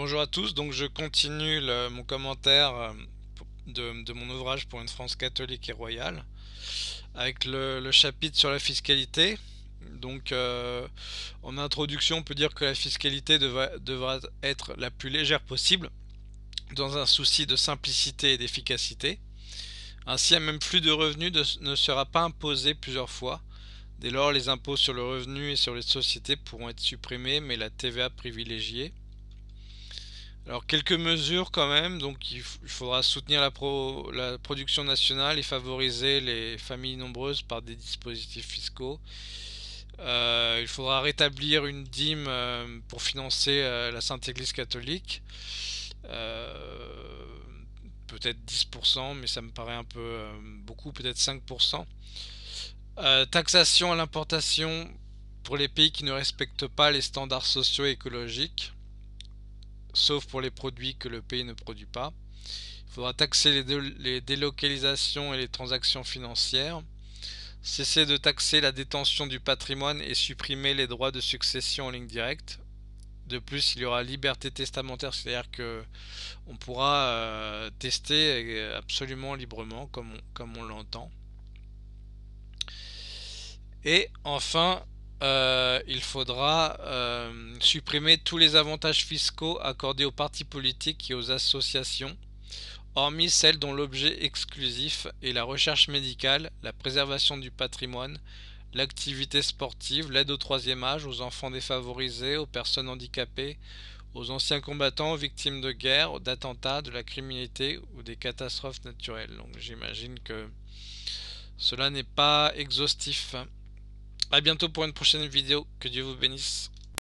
Bonjour à tous, donc je continue mon commentaire euh, de, mon ouvrage pour une France catholique et royale avec le, chapitre sur la fiscalité. Donc euh, en introduction on peut dire que la fiscalité devra, être la plus légère possible dans un souci de simplicité et d'efficacité. Ainsi un même flux de revenus ne sera pas imposé plusieurs fois. Dès lors les impôts sur le revenu et sur les sociétés pourront être supprimés mais la TVA privilégiée. Alors quelques mesures quand même, donc il, faudra soutenir la, production nationale et favoriser les familles nombreuses par des dispositifs fiscaux. Euh, il faudra rétablir une dîme euh, pour financer euh, la Sainte Église catholique. peut-être 10%, mais ça me paraît un peu beaucoup, peut-être 5%. taxation à l'importation pour les pays qui ne respectent pas les standards sociaux et écologiques sauf pour les produits que le pays ne produit pas. Il faudra taxer les, délocalisations et les transactions financières, cesser de taxer la détention du patrimoine et supprimer les droits de succession en ligne directe. De plus, il y aura liberté testamentaire, c'est-à-dire que on pourra euh, tester absolument librement, comme on l'entend. Et enfin, euh, il faudra euh, supprimer tous les avantages fiscaux accordés aux partis politiques et aux associations, hormis celles dont l'objet exclusif est la recherche médicale, la préservation du patrimoine, l'activité sportive, l'aide au troisième âge, aux enfants défavorisés, aux personnes handicapées, aux anciens combattants, aux victimes de guerre, d'attentats, de la criminalité ou des catastrophes naturelles. Donc j'imagine que cela n'est pas exhaustif. A bientôt pour une prochaine vidéo. Que Dieu vous bénisse.